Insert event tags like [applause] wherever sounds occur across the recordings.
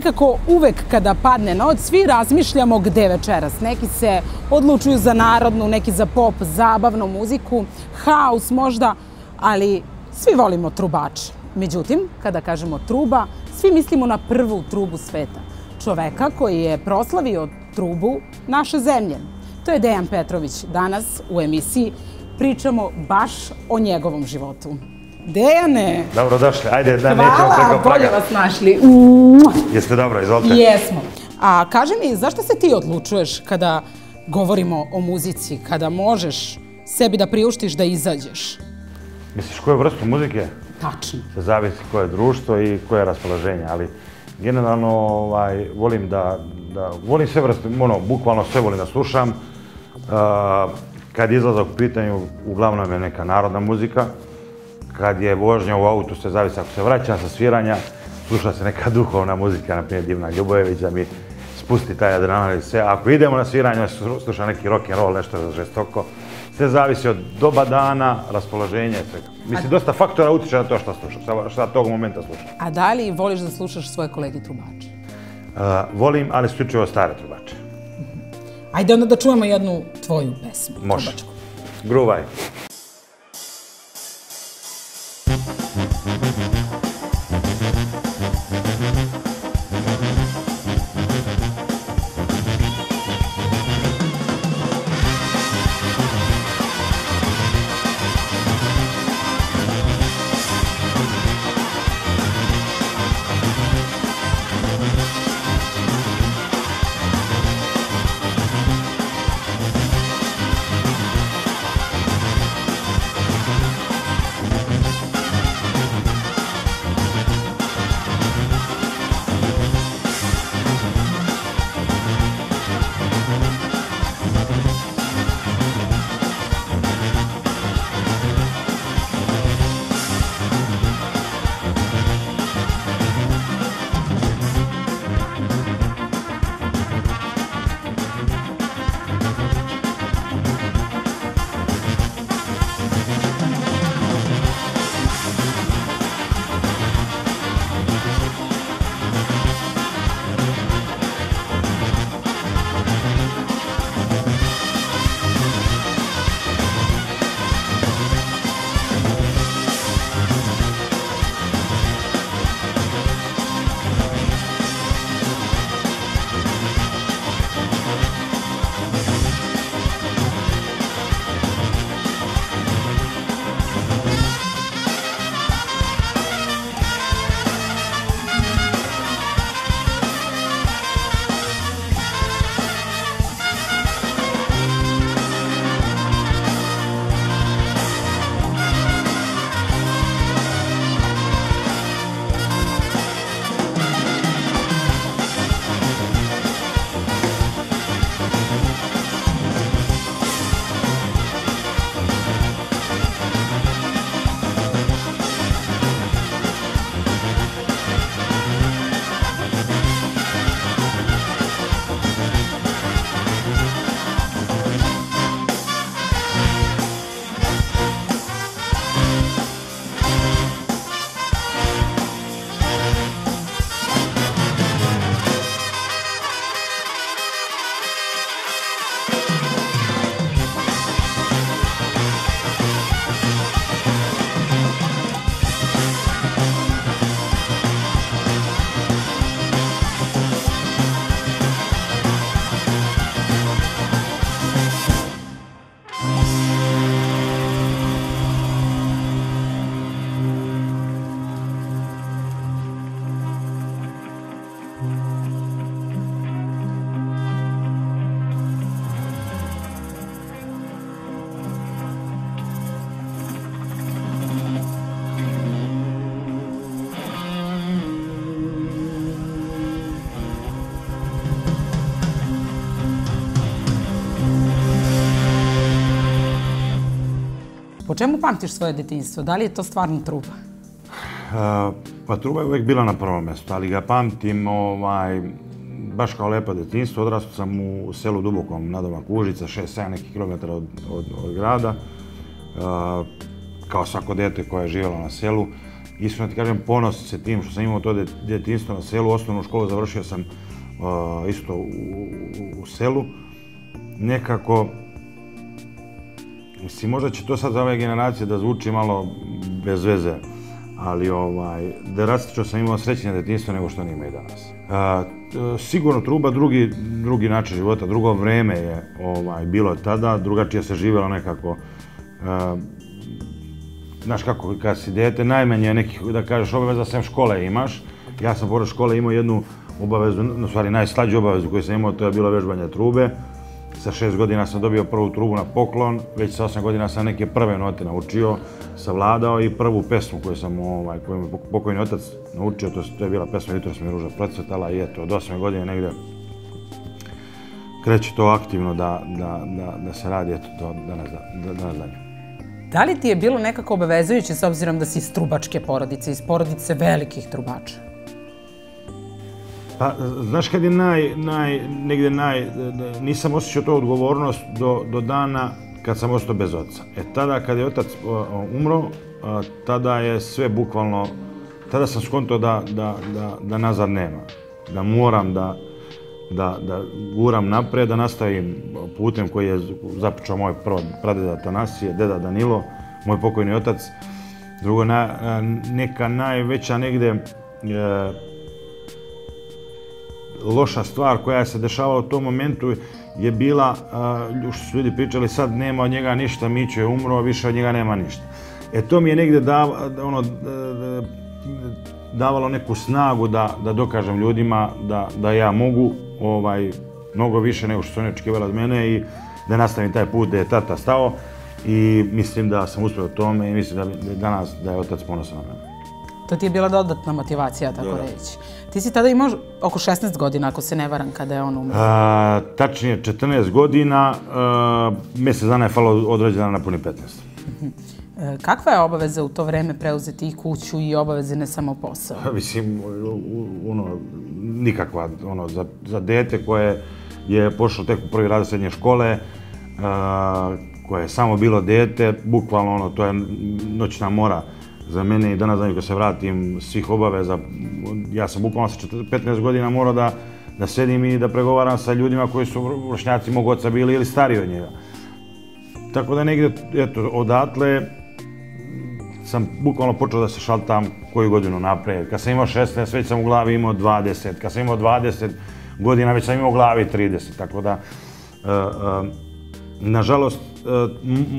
nekako uvek kada padne noć, svi razmišljamo gde večeras. Neki se odlučuju za narodnu, neki za pop, zabavnu muziku, haus možda, ali svi volimo trubače. Međutim, kada kažemo truba, svi mislimo na prvu trubu sveta. Čoveka koji je proslavio trubu naše zemlje. To je Dejan Petrović. Danas u emisiji pričamo baš o njegovom životu. Dejane! Dobro došli, ajde da nećemo preko Hvala, praga. bolje vas našli. Jeste dobro, izvolite. Jesmo. A kaži mi, zašto se ti odlučuješ kada govorimo o muzici, kada možeš sebi da priuštiš da izađeš? Misliš koju vrstu muzike? Tačno. Se zavisi koje je društvo i koje je raspoloženje, ali generalno ovaj, volim da, da, volim sve vrste, ono, bukvalno sve volim da slušam. Uh, kad izlazak u pitanju, uglavnom je neka narodna muzika. Kad je vožnja u autu, se zavisi ako se vraćam sa sviranja, sluša se neka duhovna muzika, na primjer Divna Ljubojević, da mi spusti taj adrenalin i sve. Ako idemo na sviranje, sluša neki rock and roll, nešto žestoko. Sve zavisi od doba dana, raspoloženja i svega. Mislim, dosta faktora utiče na to šta slušam, šta, tog momenta slušam. A da li voliš da slušaš svoje kolege trubače? Uh, volim, ali isključivo stare trubače. Ajde onda da čujemo jednu tvoju pesmu. Može. trubačku. Gruvaj. Čemu pamtiš svoje detinjstvo? Da li je to stvarno truba? Uh, pa truba je uvijek bila na prvom mjestu, ali ga pamtim ovaj, baš kao lepo detinjstvo. Odrastao sam u selu Dubokom, nadomak Užica, 6-7 nekih kilometara od, od, od grada. Uh, kao svako dete koje je živjelo na selu. iskreno ti kažem, ponosim se tim što sam imao to djetinstvo na selu, osnovnu školu završio sam isto u, u, u selu. Nekako, mislim, možda će to sad za ove generacije da zvuči malo bez veze, ali ovaj, da sam imao srećenje djetinstvo nego što nima i danas. A, sigurno truba drugi, drugi način života, drugo vreme je ovaj, bilo tada, drugačije se živjelo nekako. A, znaš kako, kad si dete, najmanje nekih, da kažeš, obaveza sem škole imaš. Ja sam pored škole imao jednu obavezu, na stvari najslađu obavezu koju sam imao, to je bilo vežbanje trube. Sa šest godina sam dobio prvu trubu na poklon, već sa osam godina sam neke prve note naučio, savladao i prvu pesmu koju sam, ovaj, koju mi pokojni otac naučio, to, to je bila pesma Jutro sam mi ruža procvetala i eto, od osme godine negde kreće to aktivno da, da, da, da se radi, eto, do danas, da, danas dalje. Da li ti je bilo nekako obavezujuće s obzirom da si iz trubačke porodice, iz porodice velikih trubača? Pa, znaš kad je naj, naj, negde naj, nisam osjećao to odgovornost do, do dana kad sam ostao bez oca. E tada kad je otac umro, tada je sve bukvalno, tada sam skonto da, da, da, da nazad nema. Da moram da, da, da guram napred, da nastavim putem koji je započeo moj prvo pradeda Tanasije, deda Danilo, moj pokojni otac. Drugo, na, neka najveća negde e, loša stvar koja se dešavala u tom momentu je bila, uh, što su ljudi pričali, sad nema od njega ništa, Mićo je umro, više od njega nema ništa. E to mi je negde dav, ono, davalo neku snagu da, da dokažem ljudima da, da ja mogu ovaj mnogo više nego što su oni očekivali od mene i da nastavim taj put da je tata stao i mislim da sam uspio u tome i mislim da danas da je otac ponosan na mene. To ti je bila dodatna motivacija, tako da, reći. Ti si tada imao oko 16 godina, ako se ne varam, kada je on umro. A, tačnije, 14 godina, a, mjesec dana je falo određena na puni 15. E, kakva je obaveza u to vreme preuzeti i kuću i obaveze ne samo posao? [laughs] Mislim, ono, nikakva, ono, za, za dete koje je pošlo tek u prvi rad srednje škole, a, koje je samo bilo dete, bukvalno ono, to je noćna mora za mene i danas znači kad se vratim svih obaveza, ja sam bukvalno sa 15 godina morao da, da sedim i da pregovaram sa ljudima koji su vršnjaci mog oca bili ili stari od njega. Tako da negdje, eto, odatle sam bukvalno počeo da se šaltam koju godinu napred. Kad sam imao 16, već sam u glavi imao 20. Kad sam imao 20 godina, već sam imao u glavi 30. Tako da, uh, uh, nažalost, e,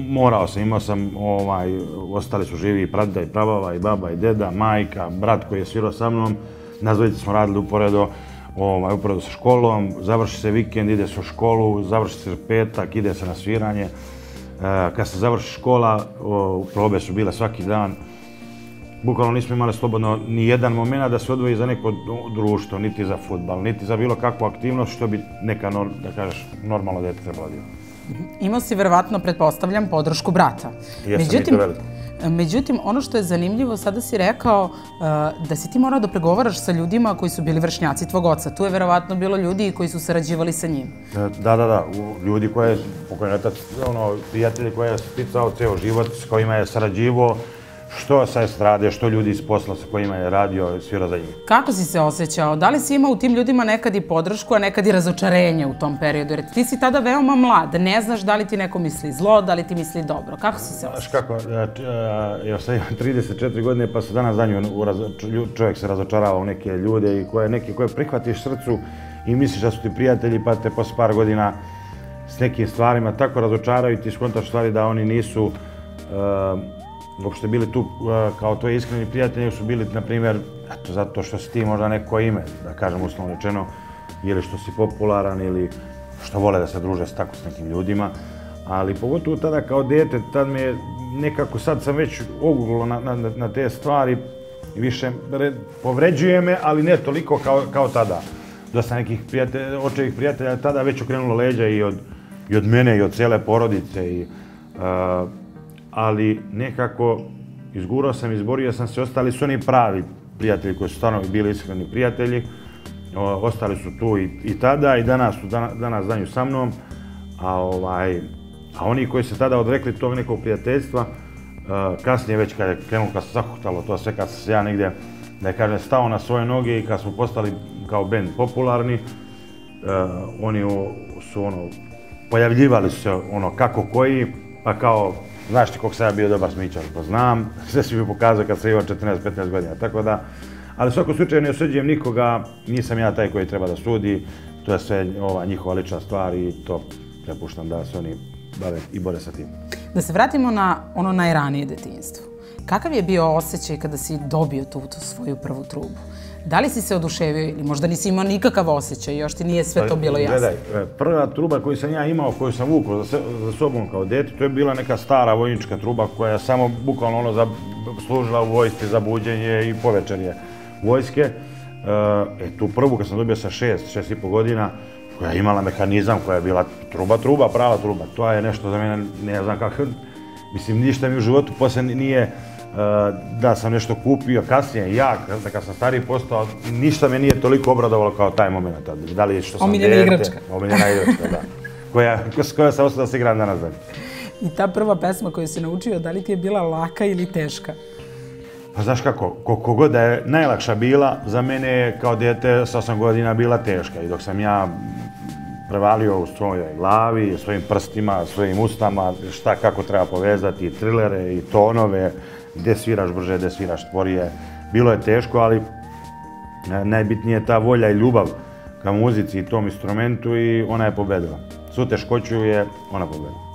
morao sam, imao sam, ovaj, ostali su živi i pradida i prabava i baba i deda, majka, brat koji je svirao sa mnom. Nazvojice smo radili uporedo, ovaj, uporedo sa školom, završi se vikend, ide se u školu, završi se petak, ide se na sviranje. E, kad se završi škola, probe su bile svaki dan. Bukvalno nismo imali slobodno ni jedan moment da se odvoji za neko društvo, niti za futbal, niti za bilo kakvu aktivnost što bi neka, da kažeš, normalno dete trebalo djelati. Imao si verovatno, pretpostavljam, podršku brata. Jesam međutim, i to veliko. Međutim, ono što je zanimljivo, sada si rekao uh, da si ti morao da pregovaraš sa ljudima koji su bili vršnjaci tvog oca. Tu je verovatno bilo ljudi koji su sarađivali sa njim. E, da, da, da. Ljudi koje, pokojno otac, ono, prijatelji koje je sticao ceo život, s kojima je sarađivo, što sa estrade, što ljudi iz posla sa kojima je radio, svira za njih. Kako si se osjećao? Da li si imao u tim ljudima nekad i podršku, a nekad i razočarenje u tom periodu? Jer ti si tada veoma mlad, ne znaš da li ti neko misli zlo, da li ti misli dobro. Kako si se osjećao? Znaš kako, ja sam imam 34 godine, pa se danas za nju čovjek se razočarava u neke ljude i koje, neke koje prihvatiš srcu i misliš da su ti prijatelji, pa te posle par godina s nekim stvarima tako razočaraju i ti skontaš stvari da oni nisu uopšte bili tu uh, kao tvoji iskreni prijatelji, su bili, na primjer, eto, zato što si ti možda neko ime, da kažem uslovno rečeno, ili što si popularan, ili što vole da se druže s tako s nekim ljudima. Ali pogotovo tada kao dete, tad me nekako, sad sam već ogulo na, na, na te stvari, više povređuje me, ali ne toliko kao, kao tada. Da sam nekih prijatelja, očevih prijatelja tada već okrenulo leđa i od, i od mene i od cele porodice. I, uh, ali nekako izgurao sam, izborio sam se, ostali su oni pravi prijatelji koji su stvarno bili iskreni prijatelji. ostali su tu i, i tada i danas su danas, danas danju sa mnom. A, ovaj, a oni koji se tada odrekli tog nekog prijateljstva, e, kasnije već kad je krenulo, kad se zahuktalo to sve, kad se ja negdje, da je kažem, stao na svoje noge i kad smo postali kao band popularni, e, oni su ono, pojavljivali su se ono kako koji, pa kao, znaš ti koliko sam ja bio dobar smičar, to znam, [laughs] sve si mi pokazao kad sam imao 14-15 godina, tako da, ali u svakom slučaju ne osuđujem nikoga, nisam ja taj koji treba da sudi, to je sve ova njihova lična stvar i to prepuštam da se oni bave i bore sa tim. Da se vratimo na ono najranije detinjstvo. Kakav je bio osjećaj kada si dobio tu, tu svoju prvu trubu? Da li si se oduševio ili možda nisi imao nikakav osjećaj, još ti nije sve to bilo jasno? Gledaj, e, prva truba koju sam ja imao, koju sam vukao za, za sobom kao dete, to je bila neka stara vojnička truba koja je samo bukvalno ono za, služila u vojsci za buđenje i povečerje vojske. E, e, tu prvu kad sam dobio sa šest, šest i po godina, koja je imala mehanizam, koja je bila truba, truba, prava truba. To je nešto za mene, ne znam kako, mislim, ništa mi u životu posle nije, da sam nešto kupio kasnije, ja, kad sam stariji postao, ništa me nije toliko obradovalo kao taj moment. Da li je što sam Omiljena dete, igračka. Omiljena igračka, da. Koja, s koja sam ostao da se igram danas dalje. I ta prva pesma koju si naučio, da li ti je bila laka ili teška? Pa znaš kako, koliko god da je najlakša bila, za mene je kao dete sa 8 godina bila teška. I dok sam ja prevalio u svojoj glavi, svojim prstima, svojim ustama, šta kako treba povezati, trilere i tonove, gdje sviraš brže, gdje sviraš tvorije. Bilo je teško, ali najbitnije je ta volja i ljubav ka muzici i tom instrumentu i ona je pobedila. Svu teškoću je ona pobedila.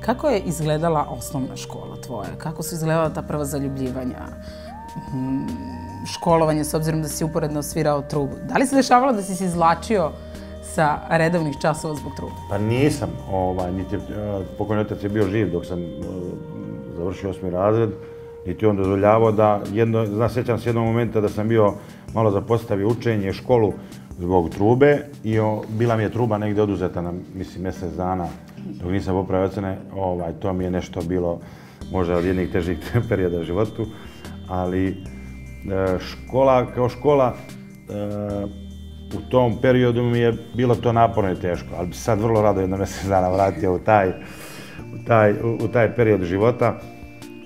Kako je izgledala osnovna škola tvoja? Kako su izgledala ta prva zaljubljivanja? Hmm, školovanje, s obzirom da si uporedno svirao trubu. Da li se dešavalo da si se izlačio sa redovnih časova zbog truba? Pa nisam. Ovaj, niti, uh, pokojni otac je bio živ dok sam uh, završio osmi razred niti on dozvoljavao da jedno, zna, sjećam se jednog momenta da sam bio malo zapostavio učenje, školu zbog trube i o, bila mi je truba negdje oduzeta na, mislim, mjesec dana dok nisam popravio ocene, ovaj, to mi je nešto bilo možda od jednih težih [laughs] perioda u životu, ali e, škola kao škola e, u tom periodu mi je bilo to naporno i teško, ali bi sad vrlo rado jedno mjesec dana vratio u taj, u taj, u taj period života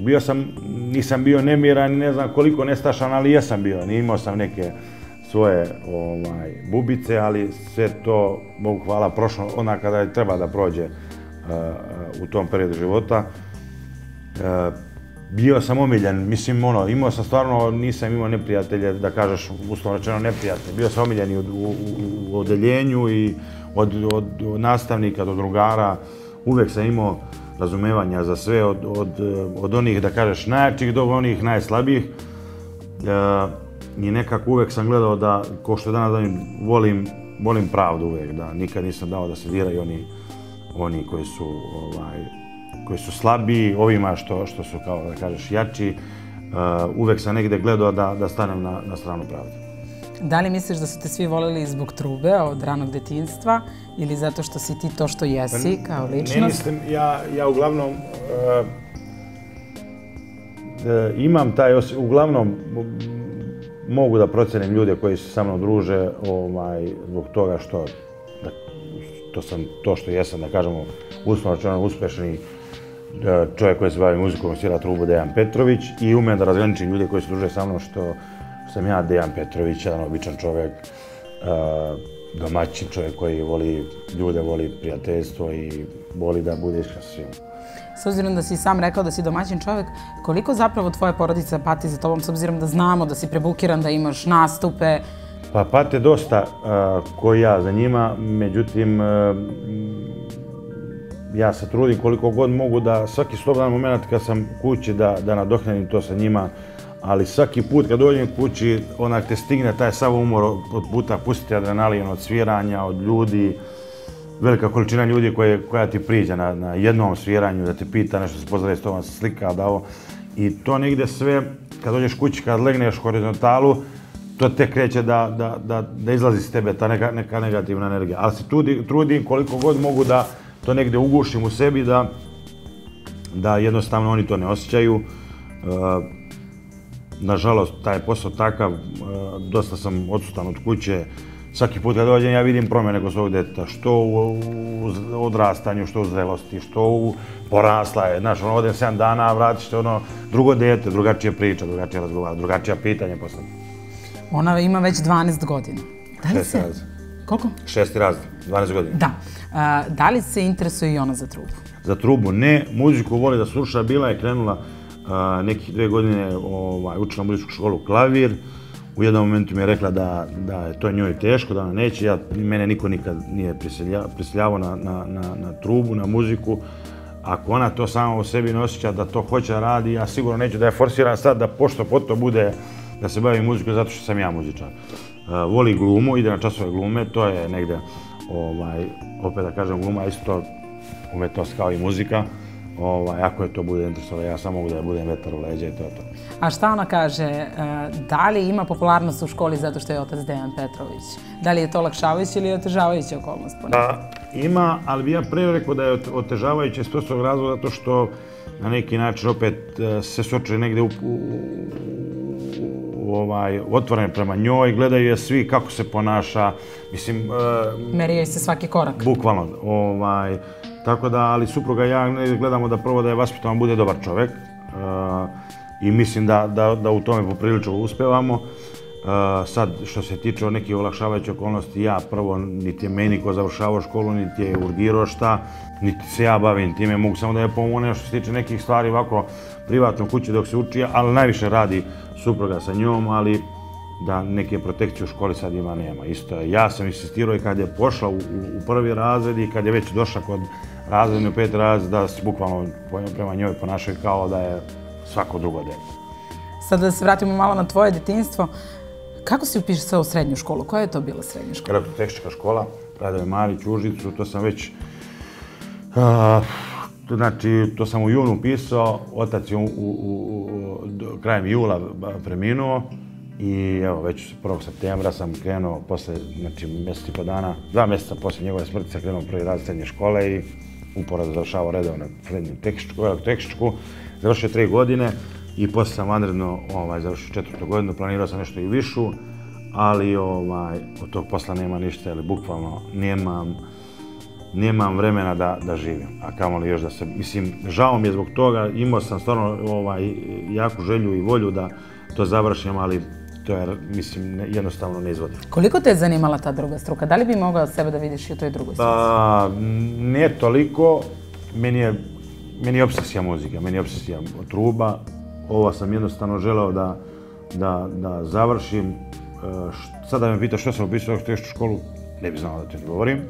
bio sam, nisam bio nemiran, ne znam koliko nestašan, ali jesam bio. Imao sam neke svoje ovaj, bubice, ali sve to, Bogu hvala, prošlo ona kada je treba da prođe uh, u tom periodu života. Uh, bio sam omiljen, mislim, ono, imao sam stvarno, nisam imao neprijatelje, da kažeš, uslovno rečeno neprijatelje. Bio sam omiljen i u, u, u odeljenju i od, od, od nastavnika do drugara. Uvek sam imao razumevanja za sve od, od, od onih, da kažeš, najjačih do onih najslabijih. E, I nekako uvek sam gledao da, ko što danas da volim, volim pravdu uvek, da nikad nisam dao da se diraju oni, oni koji su ovaj, koji su slabiji, ovima što, što su, kao da kažeš, jači. Uh, uvek sam negde gledao da, da stanem na, na stranu pravde. Da li misliš da su te svi voleli zbog trube od ranog detinstva ili zato što si ti to što jesi pa, kao ličnost? Ne mislim, ja, ja uglavnom uh, imam taj osje, uglavnom mogu da procenim ljude koji se sa mnom druže ovaj, zbog toga što da, to sam to što jesam, da kažemo, uslovno uspešni čovjek koji se bavi muzikom, svira trubu Dejan Petrović i umem da razgraničim ljude koji se druže sa mnom što sam ja Dejan Petrović, jedan običan čovjek, uh, domaćin čovjek koji voli ljude, voli prijateljstvo i voli da bude iskren svim. S obzirom da si sam rekao da si domaćin čovjek, koliko zapravo tvoja porodica pati za tobom, s obzirom da znamo da si prebukiran, da imaš nastupe? Pa pate dosta uh, koji ja za njima, međutim, uh, ja se trudim koliko god mogu da svaki slobodan moment kad sam kući da, da nadohnenim to sa njima, ali svaki put kad dođem kući, onak te stigne taj sav umor od puta, pustite adrenalin od sviranja, od ljudi, velika količina ljudi koje, koja ti priđa na, na jednom sviranju, da te pita nešto, se pozdravi s tobom, se slika, da ovo. I to negde sve, kad dođeš kući, kad legneš horizontalu, to te kreće da, da, da, da izlazi s tebe ta neka, neka negativna energija. Ali se trudim, trudim koliko god mogu da to negde ugušim u sebi, da, da jednostavno oni to ne osjećaju. Uh, nažalost, taj posao takav, e, dosta sam odsutan od kuće, svaki put kad dođem ja vidim promjene kod svog djeteta, što u, u odrastanju, što u zrelosti, što u porasla je. Znaš, ono, odem 7 dana, vratiš te ono, drugo djete, drugačija priča, drugačija razgovara, drugačija pitanja posle. Ona ima već 12 godina. Da li se... Koliko? Šesti razred, 12 godina. Da. A, da li se interesuje i ona za trubu? Za trubu ne, muziku voli da sluša, bila je krenula a, nekih dve godine, ovaj, učila muzičku školu klavir, u jednom momentu mi je rekla da, da je to njoj teško, da ona neće, ja, mene niko nikad nije prisilja, prisiljavao na, na, na, na trubu, na muziku, ako ona to sama u sebi ne osjeća da to hoće da radi, ja sigurno neću da je forsiram sad da pošto po to bude da se bavi muzikom zato što sam ja muzičar. Uh, voli glumu, ide na časove glume, to je negde, ovaj, opet da kažem, gluma isto umetnost kao i muzika. Ovaj, ako je to bude interesovalo, ja samo mogu da budem vetar u leđa i to je to. A šta ona kaže, e, da li ima popularnost u školi zato što je otac Dejan Petrović? Da li je to olakšavajuća ili otežavajuća okolnost? Po Pa, ima, ali bi ja prije rekao da je otežavajuće iz prostog razloga zato što na neki način opet e, se soče negde u, u, u ovaj, otvorene prema njoj, gledaju je svi kako se ponaša, mislim... Uh, Merijaju se svaki korak. Bukvalno, ovaj, tako da, ali supruga ja gledamo da prvo da je vaspitavan bude dobar čovek uh, e, i mislim da, da, da u tome poprilično uspevamo. Uh, sad, što se tiče nekih olakšavajućih okolnosti, ja prvo niti je meni ko završavao školu, niti je urgirao šta, niti se ja bavim time, mogu samo da je pomogne što se tiče nekih stvari ovako privatno kući dok se uči, ali najviše radi supruga sa njom, ali da neke protekcije u školi sad ima nema. Isto je, ja sam insistirao i kad je pošla u, u, prvi razred i kad je već došla kod razredne u pet razred, da se bukvalno prema njoj ponašaju kao da je svako drugo dete. Sad da se vratimo malo na tvoje detinstvo, kako si upisao u srednju školu? Koja je to bila srednja škola? Elektrotehnička škola, Radoje Marić, Užicu, to sam već... Uh, znači, to sam u junu pisao, otac je u, u, u, u krajem jula preminuo i evo, već 1. septembra sam krenuo posle, znači, mjesec i po dana, dva mjeseca posle njegove smrti sam krenuo prvi raz srednje škole i uporad završavao redovno srednju e, tehničku, završio tri godine i posle sam vanredno ovaj, završio četvrtu godinu, planirao sam nešto i višu, ali ovaj, od tog posla nema ništa, ali bukvalno nemam, nemam vremena da, da živim. A kamo li još da se, mislim, žao mi je zbog toga, imao sam stvarno ovaj, jaku želju i volju da to završim, ali to je, mislim, jednostavno ne izvodim. Koliko te je zanimala ta druga struka? Da li bi mogao sebe da vidiš i u toj drugoj struci? Pa, ne toliko. Meni je, meni je obsesija muzika, meni je obsesija truba. Ovo sam jednostavno želeo da, da, da završim. E, sada me pita što sam upisao u školu, ne bi znao da ti govorim.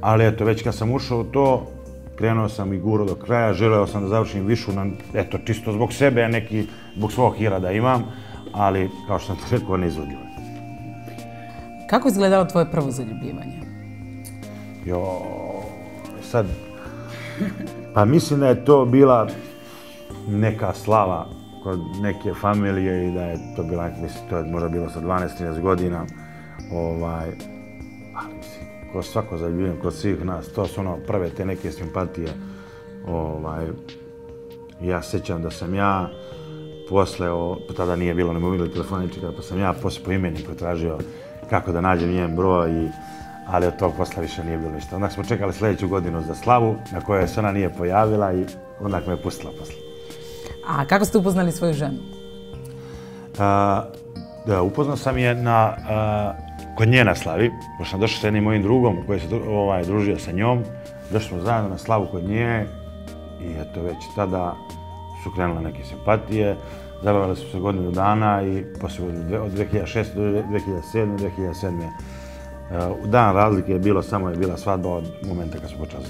Ali eto, već kad sam ušao u to, krenuo sam i guro do kraja, želeo sam da završim višu, na, eto, čisto zbog sebe, a neki zbog svog hira da imam, ali, kao što sam ti rekao, neizvodljivo je. Kako je izgledalo tvoje prvo zaljubivanje? Jo, sad, pa mislim da je to bila neka slava kod neke familije i da je to bila, mislim, to je možda bilo sa 12-13 godina, ovaj, ali mislim, ko svako zaljubljen, kod svih nas, to su ono prve te neke simpatije, ovaj, ja sećam da sam ja, posle, o, tada nije bilo ne mobilni telefonička, pa sam ja posle po imeniku tražio kako da nađem njen broj, i, ali od tog posla više nije bilo ništa. Onda smo čekali sljedeću godinu za slavu, na kojoj se ona nije pojavila i onda me je pustila posle. A kako ste upoznali svoju ženu? A, da, upoznao sam je na, a, kod nje na slavi, pošto sam došao sa jednim mojim drugom koji se ovaj, družio sa njom. Došli smo zajedno na slavu kod nje i eto već tada su krenule neke simpatije. Zabavali su se godinu dana i posle od 2006. do 2007. 2007. U dan razlike je bilo, samo je bila svadba od momenta kad smo počeli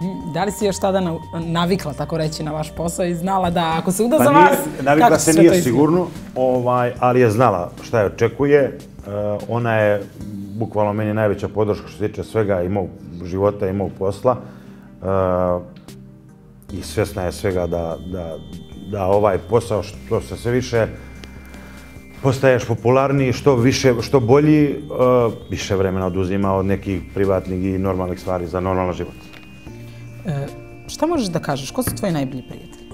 hm, Da li si još tada navikla, tako reći, na vaš posao i znala da ako se uda pa za vas, navikla kako se nije sigurno, ovaj, ali je znala šta je očekuje. Uh, ona je bukvalno meni najveća podrška što se tiče svega i mog života i mog posla. Uh, I svjesna je svega da, da, da ovaj posao što se sve više postaješ popularniji, što više, što bolji, uh, više vremena oduzima od nekih privatnih i normalnih stvari za normalan život. E, šta možeš da kažeš? Ko su tvoji najbolji prijatelji?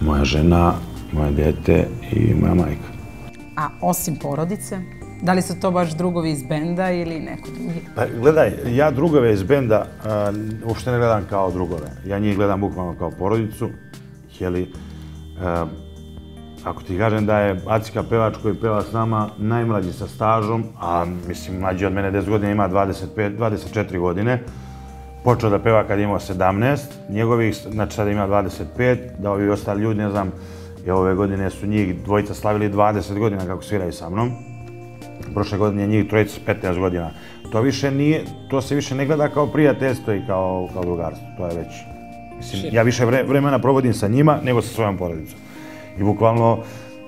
Moja žena, moje dete i moja majka. A osim porodice? Da li su to baš drugovi iz benda ili neko drugi? Pa, gledaj, ja drugove iz benda uh, uopšte ne gledam kao drugove. Ja njih gledam bukvalno kao porodicu. Jeli, uh, ako ti kažem da je Acika pevač koji peva s nama najmlađi sa stažom, a mislim mlađi od mene 10 godina ima 25, 24 godine, počeo da peva kad je imao 17, njegovih, znači sada ima 25, da ovi ostali ljudi, ne znam, i ove godine su njih dvojica slavili 20 godina kako sviraju sa mnom. Prošle godine njih trojica 15 godina. To više nije, to se više ne gleda kao prijateljstvo i kao, kao drugarstvo. To je već, mislim, ja više vremena provodim sa njima nego sa svojom porodicom. I bukvalno,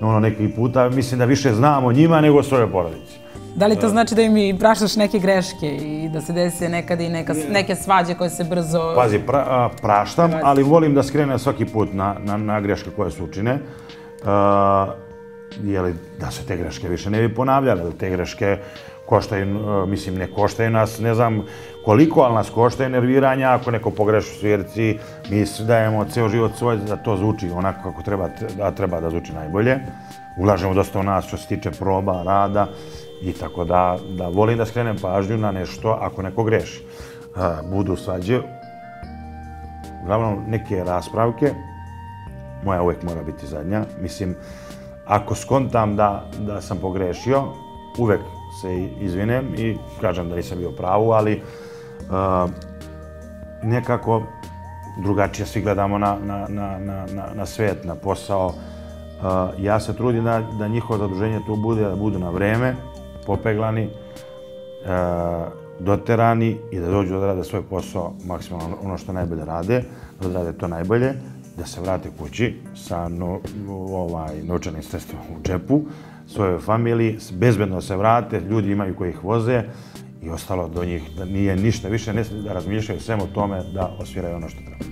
ono, neki puta, mislim da više znamo njima nego svojoj porodici. Da li to znači da im i prašaš neke greške i da se desi nekad i neka, neke svađe koje se brzo... Pazi, pra, praštam, ali volim da skrenem svaki put na, na, na greške koje se učine. Uh, jeli, da se te greške više ne bi ponavljale, da te greške koštaju, e, mislim, ne koštaju nas, ne znam koliko, ali nas koštaju nerviranja, ako neko pogreši u svirci, mi dajemo ceo život svoj da to zvuči onako kako treba da, treba da zvuči najbolje. Ulažemo dosta u nas što se tiče proba, rada. I tako da, da volim da skrenem pažnju na nešto ako neko greši. E, budu svađe, uglavnom neke raspravke, moja uvek mora biti zadnja. Mislim, ako skontam da, da sam pogrešio, uvek se izvinem i kažem da nisam bio pravu, ali uh, nekako drugačije svi gledamo na, na, na, na, na svet, na posao. Uh, ja se trudim da, da njihovo zadruženje tu bude, da budu na vreme, popeglani, uh, doterani i da dođu da rade svoj posao maksimalno ono što najbolje rade, da rade to najbolje, da se vrate kući sa no, ovaj, novčanim sredstvima u džepu, svoje familiji, bezbedno se vrate, ljudi imaju koji ih voze i ostalo do njih da nije ništa više, ne da razmišljaju svem o tome da osviraju ono što treba.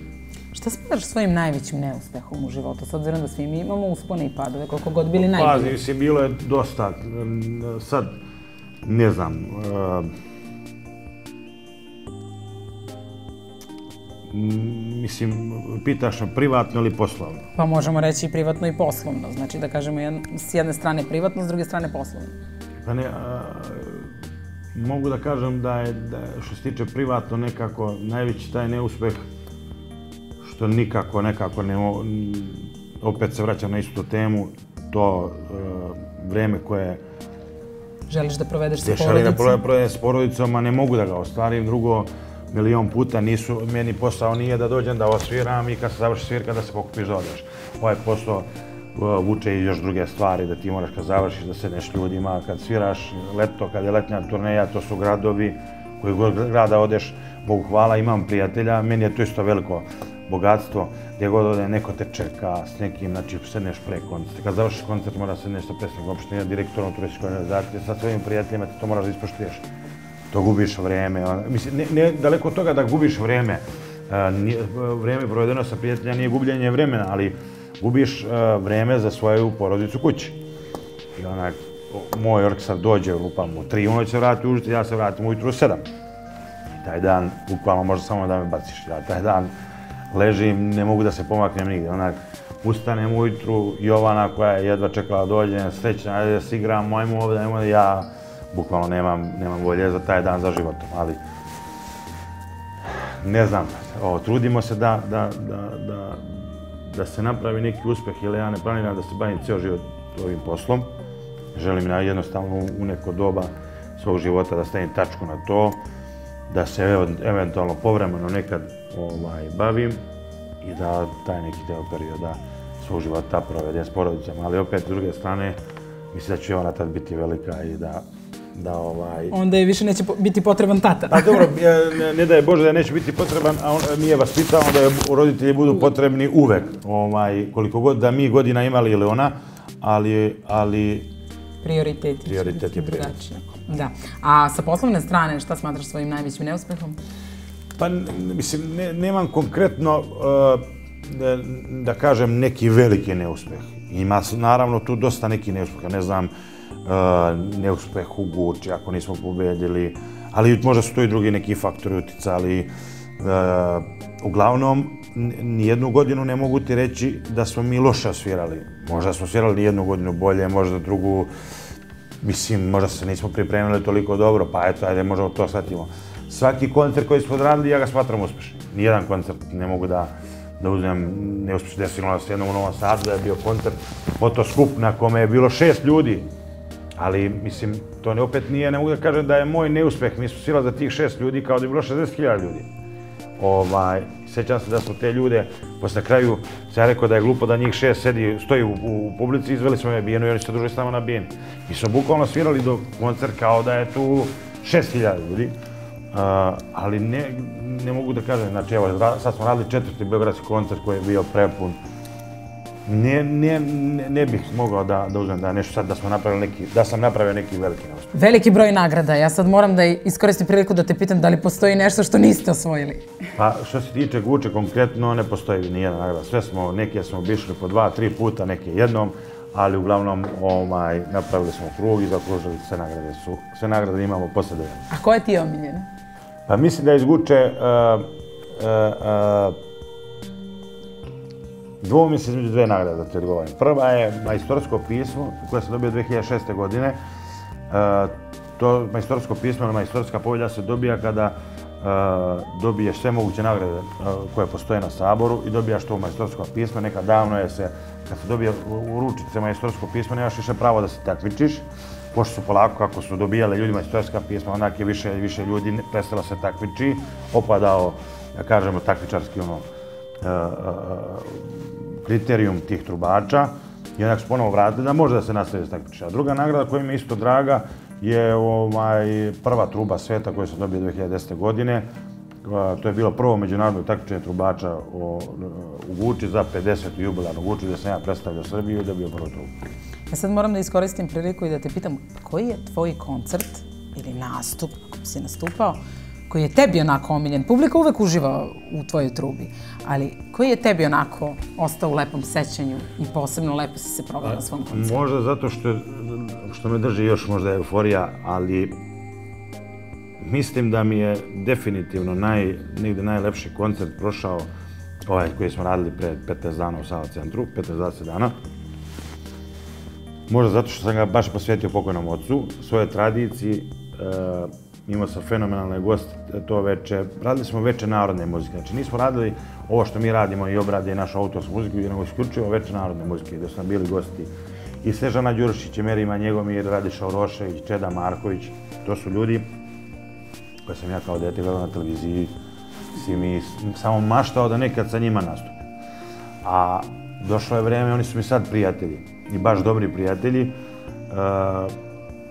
Šta smatraš svojim najvećim neuspehom u životu, s obzirom da svi mi imamo uspone i padove, koliko god bili najbolji? Pazi, mislim, bilo je dosta. Sad, ne znam, uh, mislim, pitaš me privatno ili poslovno? Pa možemo reći i privatno i poslovno. Znači da kažemo s jedne strane privatno, s druge strane poslovno. Pa ne, a, mogu da kažem da je, da što se tiče privatno nekako najveći taj neuspeh što nikako nekako ne opet se vraćam na istu temu to uh, vreme koje želiš da provedeš sa porodicom. Želim da provedem s porodicom, a ne mogu da ga ostvarim. Drugo, milion puta nisu, meni posao nije da dođem da osviram i kad se završi svirka da se pokupiš da odeš. Ovaj posao eh, vuče i još druge stvari, da ti moraš kad završiš da sedneš ljudima, kad sviraš leto, kad je letnja turneja, to su gradovi koji god grada odeš, Bogu hvala, imam prijatelja, meni je to isto veliko bogatstvo, gdje god ode neko te čeka s nekim, znači sedneš pre koncert. Kad završiš koncert mora sedneš sa predsjednik opštine, direktorom turističkoj organizacije, sa svojim prijateljima ti to moraš da ispoštuješ. To gubiš vreme. Ono. Mislim, ne, ne daleko od toga da gubiš vreme. Uh, e, vreme provedeno sa prijateljima nije gubljenje vremena, ali gubiš e, uh, vreme za svoju porodicu kući. I onak, moj orksar dođe, lupam u tri, ono će se vratiti ja se vratim ujutru u sedam. I taj dan, bukvalno možda samo da me baciš. Ja taj dan ležim, ne mogu da se pomaknem nigde. Onak, ustanem ujutru, Jovana koja je jedva čekala dođe, srećna, ajde da se igram, ajmo ovdje, ajmo da ja bukvalno nemam, nemam volje za taj dan za životom, ali ne znam, o, trudimo se da, da, da, da, da se napravi neki uspeh, ili ja ne planiram da se bavim ceo život ovim poslom. Želim na jednostavno u neko doba svog života da stavim tačku na to, da se eventualno povremeno nekad ovaj, bavim i da taj neki deo perioda svog života provedem s porodicama. Ali opet, s druge strane, mislim da će ona tad biti velika i da da ovaj... Onda je više neće biti potreban tata. Pa dobro, [laughs] ne da je Bože da neće biti potreban, a on nije vas pitao, onda je roditelji budu potrebni uvek. Ovaj, koliko god da mi godina imali ili ona, ali, ali prioritet, prioritet je prioritet. Da. A sa poslovne strane, šta smatraš svojim najvećim neuspehom? Pa, mislim, ne, nemam konkretno, uh, da, da kažem, neki veliki neuspeh. Ima, naravno, tu dosta neki neuspeh. Ne znam, uh, neuspeh u Guči, ako nismo pobedili, ali možda su to i drugi neki faktori uticali. Uh, uglavnom, nijednu godinu ne mogu ti reći da smo mi loše svirali. Možda smo svirali jednu godinu bolje, možda drugu mislim, možda se nismo pripremili toliko dobro, pa eto, ajde, možemo to shvatimo. Svaki koncert koji smo odradili, ja ga smatram uspešnim. Nijedan koncert ne mogu da, da uzmem neuspešno. Desilo na jednom u Novom Sadu da je bio koncert fotoskup na kome je bilo šest ljudi. Ali, mislim, to ne opet nije, ne mogu da kažem da je moj neuspeh. Mi smo sila za tih šest ljudi kao da je bilo 60.000 ljudi. Ovaj, sećam se da smo te ljude, posle kraju se ja rekao da je glupo da njih šest sedi, stoji u, u publici, izveli smo je bijenu i oni se družili s nama na bijen. Mi smo bukvalno svirali do koncert kao da je tu šest hiljada ljudi. Uh, ali ne, ne mogu da kažem, znači evo, sad smo radili četvrti beogradski koncert koji je bio prepun. Ne, ne, ne, ne bih mogao da, da uzmem da nešto sad da smo napravili neki, da sam napravio neki veliki neuspeh. Veliki broj nagrada. Ja sad moram da iskoristim priliku da te pitam da li postoji nešto što niste osvojili. Pa što se tiče Guče konkretno, ne postoji ni jedna nagrada. Sve smo, neke smo obišli po dva, tri puta, neke jednom, ali uglavnom ovaj, napravili smo krug i zakružili sve nagrade. Su, sve nagrade imamo posle A koja ti je omiljena? Pa mislim da iz Guče uh, uh, uh, Dvovo mi se između dve nagrade da ti odgovorim. Prva je majstorsko pismo koje sam dobio 2006. godine. E, to majstorsko pismo ili majstorska povelja se dobija kada e, dobiješ sve moguće nagrade e, koje postoje na saboru i dobijaš to majstorsko pismo. Neka davno je se, kad se dobije u se majstorsko pismo, nemaš više pravo da se takmičiš. Pošto su polako, kako su dobijale ljudi majstorska pisma, onak je više, više ljudi prestalo se takmiči, opadao, ja kažemo, takmičarski ono, e, e, kriterijum tih trubača i onak se ponovo vratili da može da se nastavi s takmičenja. druga nagrada koja mi je isto draga je ovaj, prva truba sveta koju sam dobio 2010. godine. To je bilo prvo međunarodno takmičenje trubača u Guči za 50. jubilarnu Guči gdje sam ja predstavljao Srbiju i dobio prvu trubu. Ja sad moram da iskoristim priliku i da te pitam koji je tvoj koncert ili nastup, ako si nastupao, koji je tebi onako omiljen. Publika uvek uživa u tvojoj trubi, ali koji je tebi onako ostao u lepom sećanju i posebno lepo si se provao na svom koncertu? Možda zato što, što me drži još možda euforija, ali mislim da mi je definitivno naj, negde najlepši koncert prošao ovaj koji smo radili pre 15 dana u Sava centru, 15-20 dana. Možda zato što sam ga baš posvetio pokojnom ocu, svoje tradiciji, e, imao sam fenomenalne goste to veče. Radili smo veče narodne muzike. Znači nismo radili ovo što mi radimo i obrade našu autorsku muziku, nego isključivo veče narodne muzike, gdje su nam bili gosti. I Snežana Đurišić, Merima Njegomir, Radiša Orošević, Čeda Marković. To su ljudi koje sam ja kao dete gledao na televiziji. Si mi samo maštao da nekad sa njima nastupim. A došlo je vreme, oni su mi sad prijatelji. I baš dobri prijatelji. E,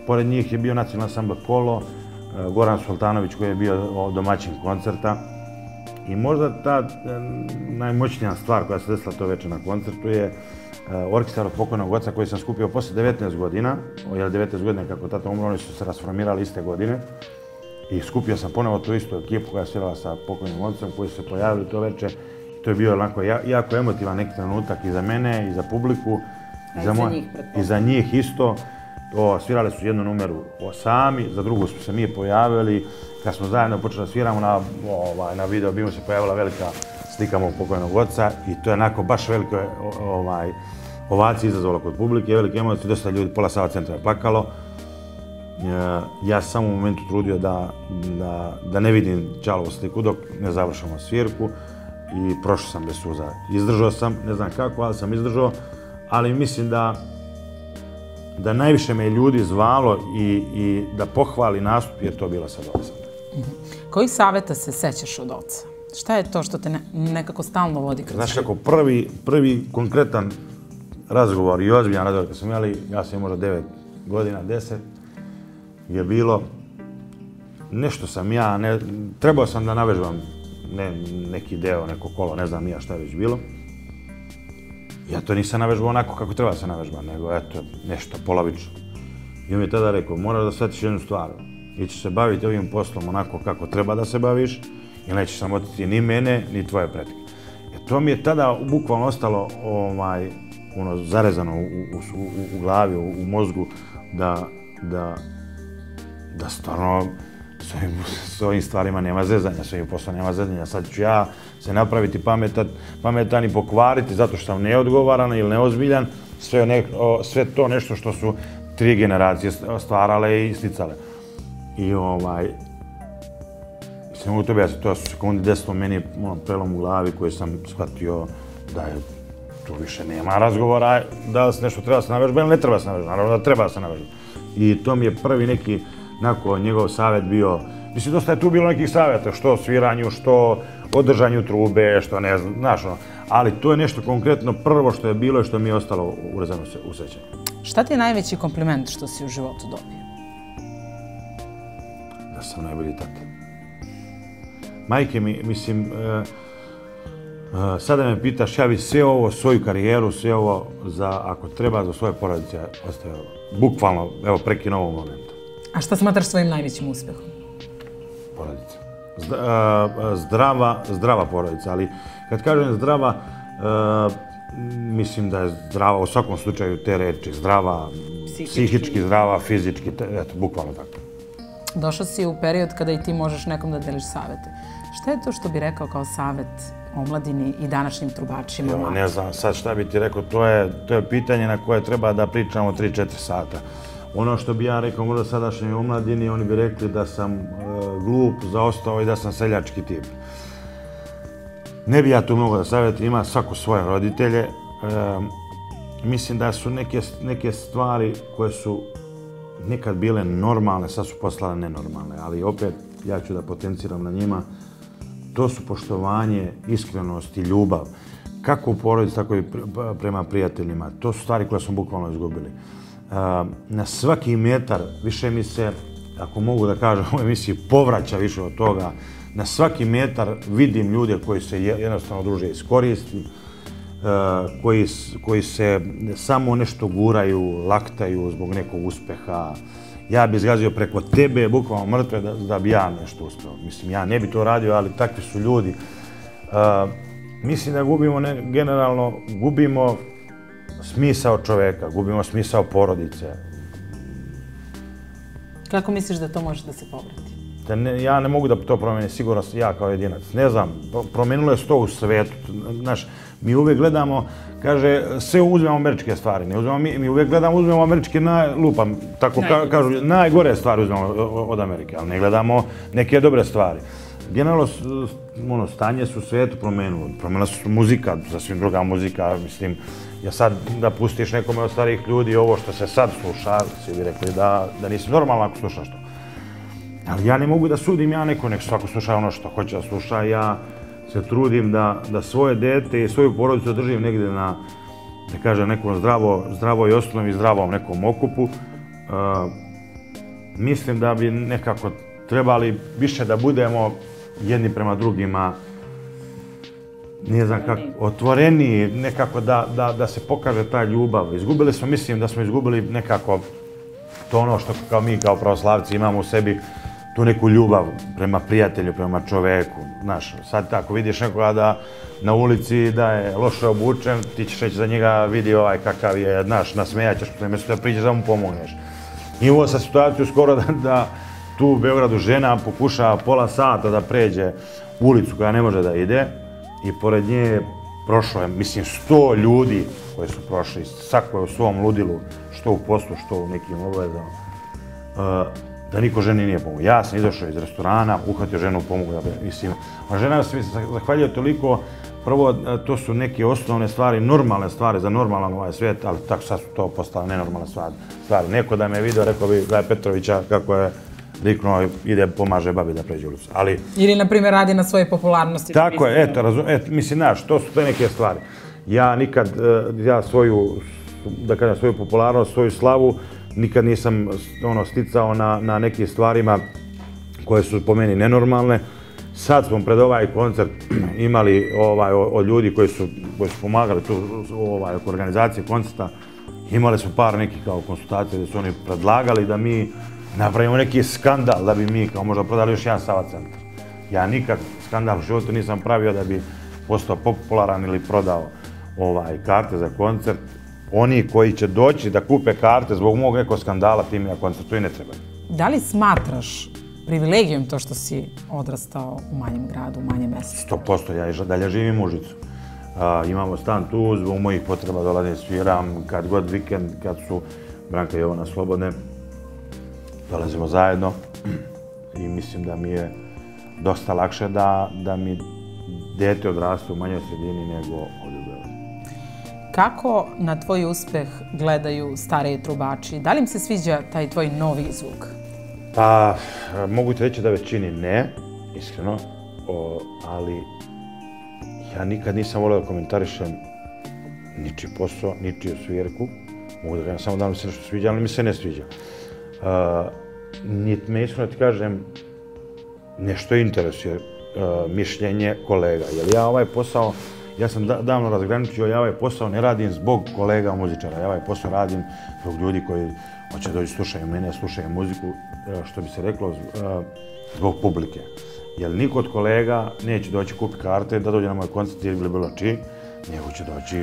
pored njih je bio nacionalni samba Kolo, Goran Sultanović koji je bio domaćin koncerta. I možda ta najmoćnija stvar koja se desila to večer na koncertu je orkestar od pokojnog oca koji sam skupio posle 19 godina, jer 19 godina kako tata umro, oni su se rasformirali iste godine. I skupio sam ponovo tu istu ekipu koja je svirala sa pokojnim ocem koji su se pojavili to večer. To je bio onako jako emotivan neki trenutak i za mene i za publiku. I za, njih, I za njih isto. O, svirali su jednu numeru o sami, za drugu smo se mi pojavili. Kad smo zajedno počeli da sviramo na, ovaj, na video, bi se pojavila velika slika mog pokojnog oca i to je onako baš veliko ovaj, ovacije izazvalo kod publike, velike emocije, dosta ljudi, pola sava centra je plakalo. E, ja sam u momentu trudio da, da, da ne vidim čalovu sliku dok ne završamo svirku i prošao sam bez suza. Izdržao sam, ne znam kako, ali sam izdržao, ali mislim da da najviše me ljudi zvalo i, i da pohvali nastup, jer to bila sad. Mhm. Koji savjeta se sećaš od oca? Šta je to što te ne, nekako stalno vodi? Kad Znaš kako, prvi, prvi konkretan razgovor i ozbiljan razgovor kad sam imali, ja sam možda 9 godina, 10, je bilo nešto sam ja, ne, trebao sam da navežbam ne, neki deo, neko kolo, ne znam ja šta je već bilo. Ja to nisam navežbao onako kako treba se navežba, nego eto, nešto polovično. I on mi je tada rekao, moraš da shvatiš jednu stvar. ti ćeš se baviti ovim poslom onako kako treba da se baviš, i nećeš samotiti ni mene, ni tvoje pretke. E, to mi je tada bukvalno ostalo ovaj, ono, zarezano u, u, u, u glavi, u, u mozgu, da, da, da stvarno s ovim, s ovim stvarima nema zezanja, s ovim poslom nema zezanja. Sad ću ja se napraviti pametan, pametan i pokvariti zato što sam neodgovaran ili neozbiljan. Sve, ne, o, sve to nešto što su tri generacije stvarale i sticale. I ovaj, se mogu to objasniti, to su sekundi desilo meni ono, prelom u glavi koji sam shvatio da je tu više nema razgovora da se nešto treba se navežba ili ne treba se navežba, naravno da treba se navežba. I to mi je prvi neki, nakon njegov savjet bio, mislim, dosta je tu bilo nekih savjeta, što sviranju, što održanju trube, što ne znam, znaš ono. Ali to je nešto konkretno prvo što je bilo i što mi je ostalo urezano u sećanju. Šta ti je najveći kompliment što si u životu dobio? Da sam najbolji tata. Majke mi, mislim, uh, uh, sada me pitaš, ja bi sve ovo, svoju karijeru, sve ovo, za, ako treba, za svoje porodice, ostavio, bukvalno, evo, preki novom momentu. A šta smatraš svojim najvećim uspehom? Porodica. Zdrava, zdrava porodica, ali kad kažem zdrava, mislim da je zdrava, u svakom slučaju te reči, zdrava, psihički, psihički zdrava, fizički, eto, bukvalno tako. Došao si u period kada i ti možeš nekom da deliš savete. Šta je to što bi rekao kao savet omladini i današnjim trubačima? Jo, ne znam sad šta bi ti rekao, to je, to je pitanje na koje treba da pričamo 3-4 sata. Ono što bi ja rekao možda sadašnjoj omladini, oni bi rekli da sam e, glup, zaostao i da sam seljački tip. Ne bi ja tu mnogo da savjetim, ima svako svoje roditelje. E, mislim da su neke, neke stvari koje su nekad bile normalne, sad su postale nenormalne, ali opet ja ću da potenciram na njima. To su poštovanje, iskrenost i ljubav. Kako u porodici, tako i prema prijateljima. To su stvari koje smo bukvalno izgubili. Na svaki metar više mi se, ako mogu da kažem [laughs] u emisiji, povraća više od toga. Na svaki metar vidim ljude koji se jednostavno druže iskoristi, koji, koji se samo nešto guraju, laktaju zbog nekog uspeha. Ja bi izgazio preko tebe, bukvalno mrtve, da, da bi ja nešto uspeo. Mislim, ja ne bi to radio, ali takvi su ljudi. Uh, mislim da gubimo, ne, generalno, gubimo smisao čoveka, gubimo smisao porodice. Kako misliš da to može da se povrati? Da ne, ja ne mogu da to promeni, sigurno ja kao jedinac. Ne znam, promenilo je to u svetu. Znaš, mi uvijek gledamo, kaže, sve uzmemo američke stvari. Ne uzmemo, mi, mi uvijek gledamo, uzmemo američke, naj, lupam, tako ka, kažu, najgore stvari uzmemo od Amerike, ali ne gledamo neke dobre stvari. Generalno, ono, stanje su u svijetu promenilo. Promenila su muzika, sasvim druga muzika, mislim, ja sad da pustiš nekome od starih ljudi ovo što se sad sluša, svi bi rekli da, da nisi normalno ako slušaš to. Ali ja ne mogu da sudim ja neko, nek svako sluša ono što hoće da sluša, ja se trudim da, da svoje dete i svoju porodicu držim negde na, da kažem, nekom zdravo, zdravoj osnovi, zdravom nekom okupu. E, mislim da bi nekako trebali više da budemo jedni prema drugima, ne znam kako, otvoreni, nekako da, da, da se pokaže ta ljubav. Izgubili smo, mislim da smo izgubili nekako to ono što kao mi kao pravoslavci imamo u sebi, tu neku ljubav prema prijatelju, prema čoveku. Znaš, sad tako vidiš nekoga da na ulici da je loše obučen, ti ćeš reći za njega vidi ovaj kakav je, znaš, nasmejaćeš, mjesto da priđeš da mu pomogneš. I ovo sa situaciju skoro da, da tu u Beogradu žena pokuša pola sata da pređe ulicu koja ne može da ide i pored nje prošlo je, mislim, sto ljudi koji su prošli, svako je u svom ludilu, što u poslu, što u nekim obvezama, e, da niko ženi nije pomogao. Ja sam izašao iz restorana, uhvatio ženu pomogao, mislim, a žena se zahvaljuje toliko, prvo, e, to su neke osnovne stvari, normalne stvari za normalan ovaj svijet, ali tako sad su to postale nenormalne stvari. stvari. Neko da me je video, rekao bi Gaja Petrovića kako je likno ide, pomaže babi da pređe ulicu. Ali, Ili, na primjer, radi na svoje popularnosti. Tako je, eto, razum, et, mislim, znaš, to su te neke stvari. Ja nikad, uh, ja svoju, da kažem, svoju popularnost, svoju slavu, nikad nisam ono, sticao na, na nekim stvarima koje su po meni nenormalne. Sad smo pred ovaj koncert [clears throat] imali ovaj, od ljudi koji su, koji su pomagali tu ovaj, organizacije koncerta, imali smo par nekih kao konsultacije gdje su oni predlagali da mi napravimo neki skandal da bi mi kao možda prodali još jedan Sava centar. Ja nikad skandal u životu nisam pravio da bi postao popularan ili prodao ovaj karte za koncert. Oni koji će doći da kupe karte zbog mog nekog skandala, tim ja koncertu i ne treba. Da li smatraš privilegijom to što si odrastao u manjem gradu, u manjem mjestu? Sto posto, ja i dalje živim u Užicu. Uh, imamo stan tu, zbog mojih potreba dolazim, sviram, kad god vikend, kad su Branka i Jovana Slobodne. Dolazimo zajedno i mislim da mi je dosta lakše da, da mi dete odraste u manjoj sredini nego ovdje u Beogradu. Kako na tvoj uspeh gledaju stariji trubači? Da li im se sviđa taj tvoj novi zvuk? Pa, mogu ti reći da većini ne, iskreno, o, ali ja nikad nisam volio da komentarišem niči posao, ničiju svirku. Mogu da kažem samo da mi se nešto sviđa, ali mi se ne sviđa. Uh, niti me iskreno ti kažem nešto interesuje uh, mišljenje kolega. Jer ja ovaj posao, ja sam da, davno razgraničio, ja ovaj posao ne radim zbog kolega muzičara. Ja ovaj posao radim zbog ljudi koji hoće doći slušaju mene, slušaju muziku, e, što bi se reklo, e, zbog publike. Jer niko od kolega neće doći kupi karte da dođe na moj koncert ili bilo čiji, nego će doći,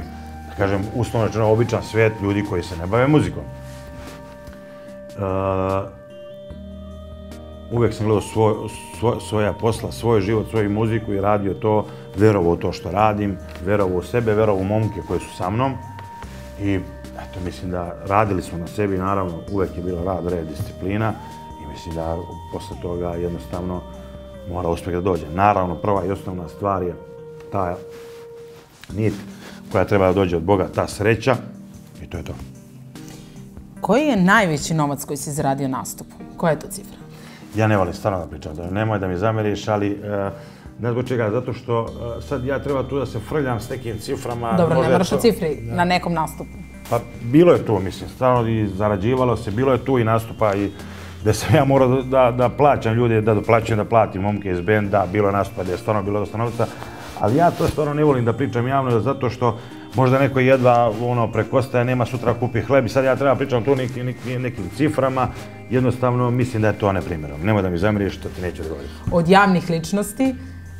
da kažem, uslovno rečeno, običan svet ljudi koji se ne bave muzikom. Uh, uvek sam gledao svoj, svoj, svoja posla, svoj život, svoju muziku i radio to, verovao u to što radim, verovao u sebe, verovao u momke koji su sa mnom. I eto, mislim da radili smo na sebi, naravno, uvek je bilo rad, red, disciplina i mislim da posle toga jednostavno mora uspjeh da dođe. Naravno, prva i osnovna stvar je ta nit koja treba da dođe od Boga, ta sreća i to je to. Koji je najveći novac koji si zaradio nastupu? Koja je to cifra? Ja ne volim stvarno da pričam, da nemoj da mi zameriš, ali uh, ne zbog čega, zato što uh, sad ja treba tu da se frljam s nekim ciframa. Dobro, ne moraš o cifri na nekom nastupu. Pa bilo je tu, mislim, stvarno i zarađivalo se, bilo je tu i nastupa i da sam ja morao da, da, da plaćam ljude, da doplaćam da platim momke iz benda, bilo je nastupa da je stvarno bilo dosta novca, ali ja to stvarno ne volim da pričam javno zato što možda neko jedva ono prekostaje, nema sutra kupi hleb i sad ja treba pričam tu nekim, nekim, nekim ciframa, jednostavno mislim da je to neprimjerno. Nemoj da mi zamiriš što ti neću odgovoriti. Od javnih ličnosti,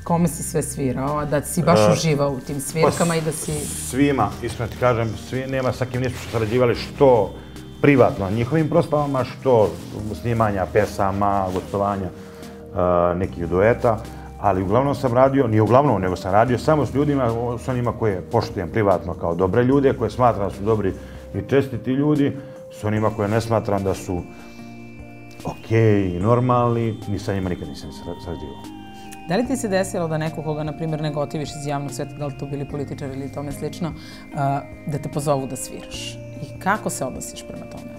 kome si sve svirao, a da si baš Uh, uživao u tim svirkama pa i da si... Svima, iskreno ti kažem, svi, nema sa kim nismo sarađivali što privatno njihovim proslavama, što snimanja pesama, gostovanja uh, nekih dueta, ali uglavnom sam radio, nije uglavnom, nego sam radio samo s ljudima, s onima koje poštujem privatno kao dobre ljude, koje smatram da su dobri i čestiti ljudi, s onima koje ne smatram da su okej i normalni, ni sa njima nikad nisam sarađivao. Da li ti se desilo da neko koga, na primjer, negotiviš iz javnog sveta, da li to bili političari ili tome slično, da te pozovu da sviraš? I kako se odnosiš prema tome?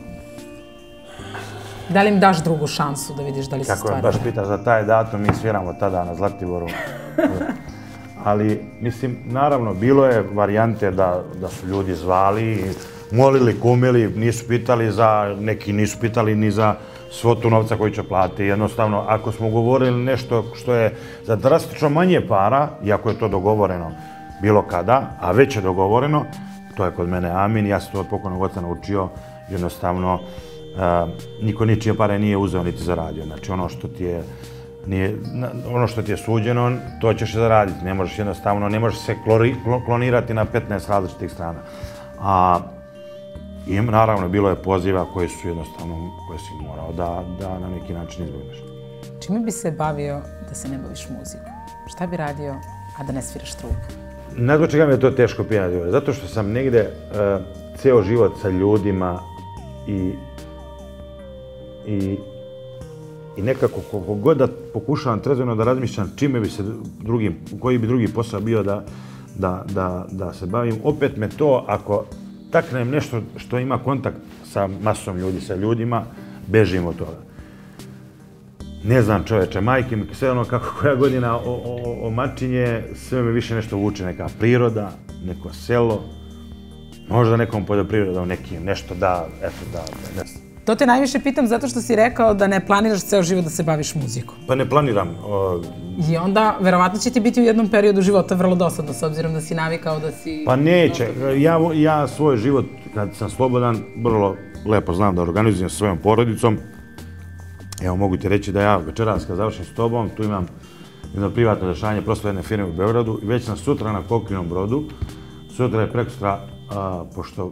Da li im daš drugu šansu da vidiš da li se Kako me stvari... baš pitaš za taj datum, mi sviramo tada na Zlatiboru. Ali, mislim, naravno, bilo je varijante da, da su ljudi zvali, molili, kumili, nisu pitali za, neki nisu pitali ni za svotu novca koji će platiti. Jednostavno, ako smo govorili nešto što je za drastično manje para, iako je to dogovoreno bilo kada, a već je dogovoreno, to je kod mene Amin, ja sam to od pokojnog oca naučio, jednostavno, uh, niko ničije pare nije uzeo niti zaradio. Znači, ono što ti je nije, ono što ti je suđeno, to ćeš zaraditi. Ne možeš jednostavno, ne možeš se klori, klo- klonirati na 15 različitih strana. A i naravno bilo je poziva koji su jednostavno, koje si morao da, da na neki način izbjegneš. Čime bi se bavio da se ne baviš muzikom? Šta bi radio, a da ne sviraš trubu? Ne zbog čega mi je to teško pitanje, zato što sam negde uh, ceo život sa ljudima i, i, i nekako koliko god da pokušavam trezveno da razmišljam čime bi se drugim, koji bi drugi posao bio da, da, da, da se bavim, opet me to, ako taknem nešto što ima kontakt sa masom ljudi, sa ljudima, bežim od toga. Ne znam čoveče, majke mi sve ono kako koja godina o, o, o mačinje, sve me više nešto vuče, neka priroda, neko selo, možda nekom poljoprivredom, neki nešto da, eto da, ne znam. To te najviše pitam zato što si rekao da ne planiraš ceo život da se baviš muzikom. Pa ne planiram, o, I onda, verovatno će ti biti u jednom periodu života vrlo dosadno, s obzirom da si navikao da si... pa neće, ja, ja svoj život kad sam slobodan, vrlo lepo znam da organizujem sa svojom porodicom. Evo mogu ti reći da ja večeras kad završim s tobom, tu imam jedno privatno dešanje prosto jedne firme u Beogradu i već sam sutra na Kokrinom brodu. Sutra je prekosutra, a, pošto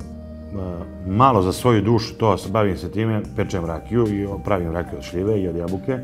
malo za svoju dušu to se bavim se time, pečem rakiju i pravim rakiju od šljive i od jabuke.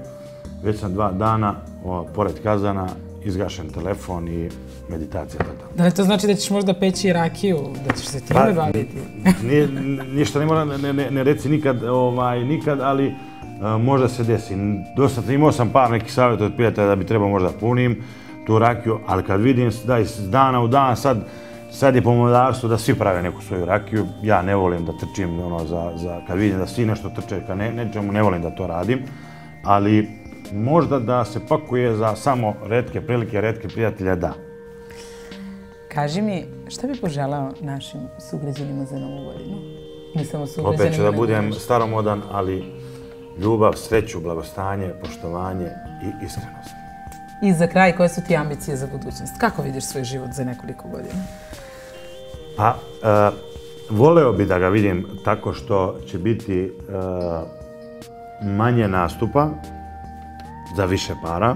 Već sam dva dana o, pored kazana izgašen telefon i meditacija totalno. Da li to znači da ćeš možda peći rakiju, da ćeš se time baviti? Nije, ništa ne mora, ne, ne, ne reci nikad, ovaj, nikad, ali a, možda se desi. Dosta, imao sam par nekih savjeta od prijatelja da bi trebao možda punim tu rakiju, ali kad vidim da iz dana u dan sad, sad je pomodarstvo da svi prave neku svoju rakiju, ja ne volim da trčim ono za, za kad vidim da svi nešto trče, kad ne, nečemu ne volim da to radim, ali možda da se pakuje za samo redke prilike, redke prijatelje, da. Kaži mi, šta bi poželao našim sugrađanima za novu godinu? Ne samo sugrađanima. Opet ću da budem staromodan, ali ljubav, sreću, blagostanje, poštovanje i iskrenost. I za kraj, koje su ti ambicije za budućnost? Kako vidiš svoj život za nekoliko godina? Pa, e, voleo bi da ga vidim tako što će biti e, manje nastupa za više para,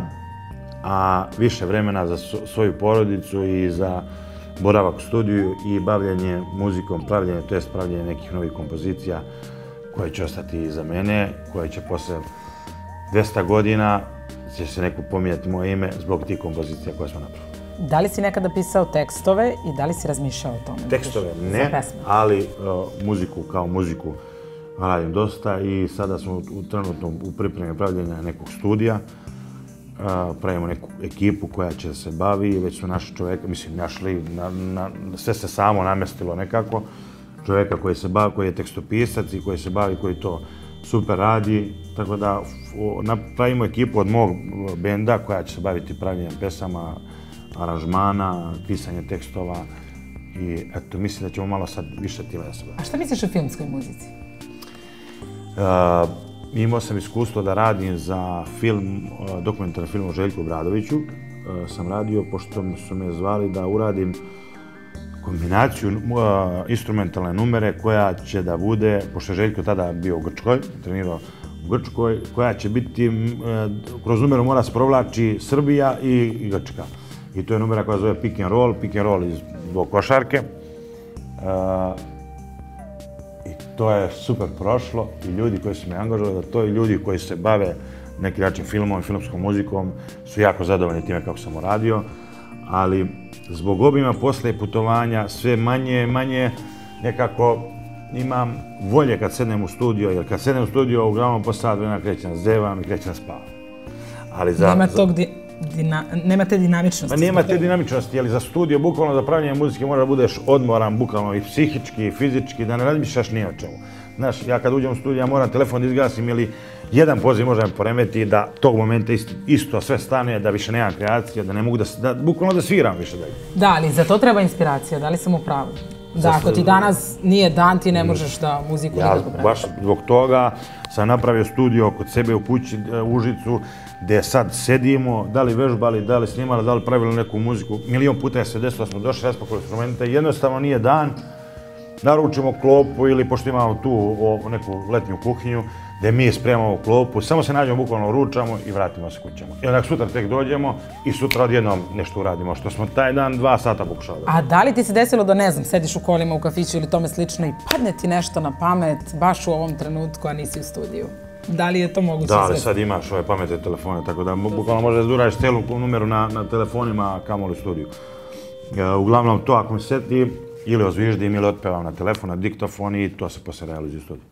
a više vremena za svoju porodicu i za boravak u studiju i bavljanje muzikom, pravljanje, to jest pravljanje nekih novih kompozicija koje će ostati za mene, koje će posle 200 godina će se neko pomijeti moje ime zbog tih kompozicija koje smo napravili. Da li si nekada pisao tekstove i da li si razmišljao o tome? Tekstove ne, ali uh, muziku kao muziku radim dosta i sada smo u, trenutno u pripremi pravljenja nekog studija. Uh, pravimo neku ekipu koja će se bavi, već su naši čovjeka, mislim, našli, na, na, sve se samo namestilo nekako. Čovjeka koji se bavi, koji je tekstopisac i koji se bavi, koji to super radi. Tako da napravimo ekipu od mog benda koja će se baviti pravljenjem pesama, aranžmana, pisanje tekstova. I eto, mislim da ćemo malo sad više tila da se A šta misliš o filmskoj muzici? Uh, imao sam iskustvo da radim za film, uh, dokumentarni film o Željku Bradoviću. Uh, sam radio, pošto su me zvali da uradim kombinaciju uh, instrumentalne numere koja će da bude, pošto je Željko tada bio u Grčkoj, trenirao u Grčkoj, koja će biti, uh, kroz numeru mora se provlači Srbija i, i Grčka. I to je numera koja zove Pick and Roll, Pick and Roll iz zbog košarke. Uh, I to je super prošlo i ljudi koji su me angažovali, da to i ljudi koji se bave neki način filmom i filmskom muzikom su jako zadovoljni time kako sam uradio. Ali zbog obima posle putovanja sve manje manje nekako imam volje kad sednem u studio, jer kad sednem u studio uglavnom po sat vremena krećem zevam i krećem spavam. Ali za, Nema tog di dina, nema te dinamičnosti. Pa nema te dinamičnosti, ali za studio, bukvalno za pravljanje muzike mora da budeš odmoran, bukvalno i psihički, i fizički, da ne razmišljaš ni o čemu. Znaš, ja kad uđem u studio, ja moram telefon da izgasim ili jedan poziv može me poremeti da tog momenta isto, isto sve stane, da više nemam kreacije, da ne mogu da, da bukvalno da sviram više dalje. Da, ali za to treba inspiracija, da li sam u pravu? Da, ako ti danas nije dan, ti ne možeš da muziku ja, nikako baš zbog toga sam napravio studio kod sebe u kući e, u Užicu, gdje sad sedimo, da li vežbali, da li snimali, da li pravili neku muziku. Milion puta je se desilo da smo došli raspakali instrumente. Jednostavno nije dan, naručimo klopu ili pošto imamo tu o, neku letnju kuhinju, gdje mi spremamo klopu, samo se nađemo, bukvalno ručamo i vratimo se kućama. I onda sutra tek dođemo i sutra odjednom nešto uradimo, što smo taj dan dva sata pokušali. A da li ti se desilo da, ne znam, sediš u kolima u kafiću ili tome slično i padne ti nešto na pamet baš u ovom trenutku, a nisi u studiju? Da li je to moguće? Da, ali sad imaš ove pametne telefone, tako da bukvalno možeš da uradiš celu numeru na, na telefonima, kamo li studiju. E, uglavnom to ako mi seti, ili ozviždim ili otpevam na telefon, na diktofon i to se posle realizuje u studiju.